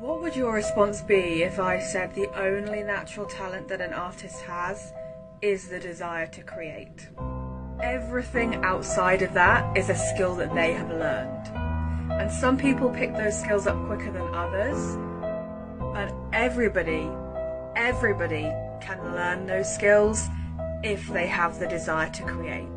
What would your response be if I said the only natural talent that an artist has is the desire to create? Everything outside of that is a skill that they have learned. And some people pick those skills up quicker than others. And everybody, everybody can learn those skills if they have the desire to create.